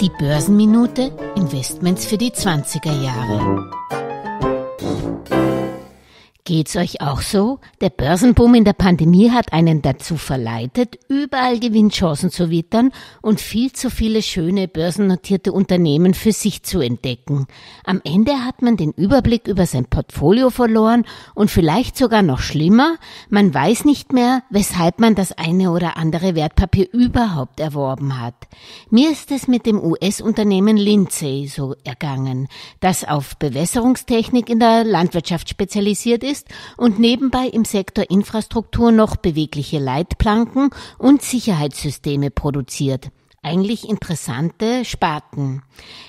Die Börsenminute Investments für die 20er Jahre. Geht's euch auch so? Der Börsenboom in der Pandemie hat einen dazu verleitet, überall Gewinnchancen zu wittern und viel zu viele schöne börsennotierte Unternehmen für sich zu entdecken. Am Ende hat man den Überblick über sein Portfolio verloren und vielleicht sogar noch schlimmer, man weiß nicht mehr, weshalb man das eine oder andere Wertpapier überhaupt erworben hat. Mir ist es mit dem US-Unternehmen Lindsay so ergangen, das auf Bewässerungstechnik in der Landwirtschaft spezialisiert ist ist und nebenbei im Sektor Infrastruktur noch bewegliche Leitplanken und Sicherheitssysteme produziert eigentlich interessante Sparten.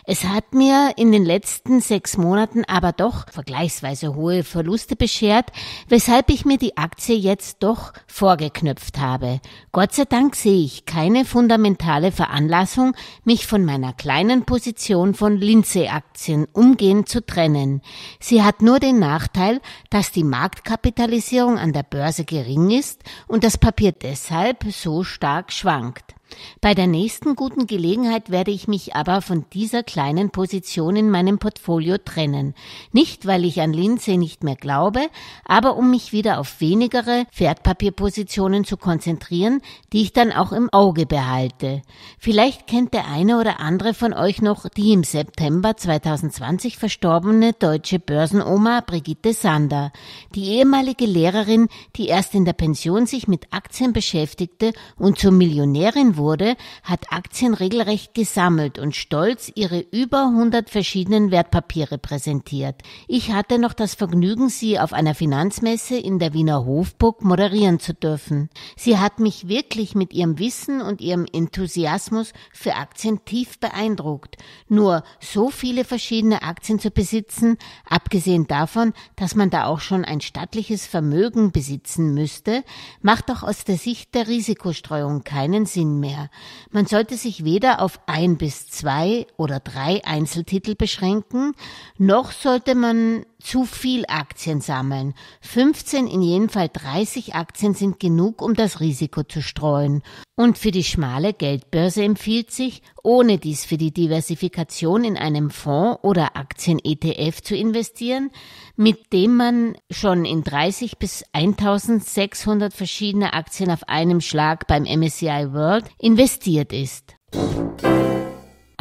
Es hat mir in den letzten sechs Monaten aber doch vergleichsweise hohe Verluste beschert, weshalb ich mir die Aktie jetzt doch vorgeknöpft habe. Gott sei Dank sehe ich keine fundamentale Veranlassung, mich von meiner kleinen Position von Lindsay-Aktien umgehend zu trennen. Sie hat nur den Nachteil, dass die Marktkapitalisierung an der Börse gering ist und das Papier deshalb so stark schwankt. Bei der nächsten guten Gelegenheit werde ich mich aber von dieser kleinen Position in meinem Portfolio trennen. Nicht, weil ich an Lindsay nicht mehr glaube, aber um mich wieder auf wenigere Wertpapierpositionen zu konzentrieren, die ich dann auch im Auge behalte. Vielleicht kennt der eine oder andere von euch noch die im September 2020 verstorbene deutsche Börsenoma Brigitte Sander, die ehemalige Lehrerin, die erst in der Pension sich mit Aktien beschäftigte und zur Millionärin wurde, hat Aktien regelrecht gesammelt und stolz ihre über 100 verschiedenen Wertpapiere präsentiert. Ich hatte noch das Vergnügen, sie auf einer Finanzmesse in der Wiener Hofburg moderieren zu dürfen. Sie hat mich wirklich mit ihrem Wissen und ihrem Enthusiasmus für Aktien tief beeindruckt. Nur so viele verschiedene Aktien zu besitzen, abgesehen davon, dass man da auch schon ein stattliches Vermögen besitzen müsste, macht doch aus der Sicht der Risikostreuung keinen Sinn mehr mehr. Man sollte sich weder auf ein bis zwei oder drei Einzeltitel beschränken, noch sollte man zu viel Aktien sammeln. 15, in jedem Fall 30 Aktien sind genug, um das Risiko zu streuen. Und für die schmale Geldbörse empfiehlt sich, ohne dies für die Diversifikation in einem Fonds oder Aktien-ETF zu investieren, mit dem man schon in 30 bis 1600 verschiedene Aktien auf einem Schlag beim MSCI World investiert ist.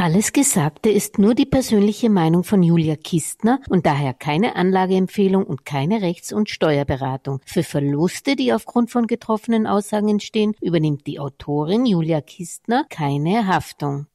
Alles Gesagte ist nur die persönliche Meinung von Julia Kistner und daher keine Anlageempfehlung und keine Rechts- und Steuerberatung. Für Verluste, die aufgrund von getroffenen Aussagen entstehen, übernimmt die Autorin Julia Kistner keine Haftung.